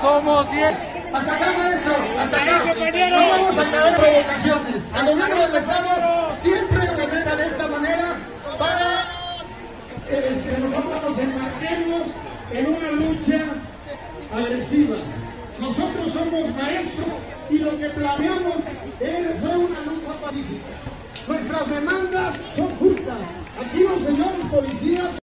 Somos 10. Hasta acá, maestro. Hasta acá. No vamos a caer en provocaciones. Al gobierno del Estado siempre comenta de esta manera para eh, que nosotros nos embarquemos en una lucha agresiva. Nosotros somos maestros y lo que planeamos es- fue una lucha pacífica. Nuestras demandas son justas. Aquí los señores policías